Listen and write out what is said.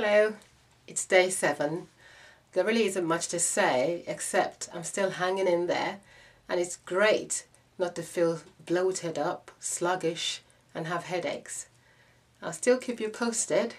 Hello, it's day seven. There really isn't much to say except I'm still hanging in there and it's great not to feel bloated up, sluggish and have headaches. I'll still keep you posted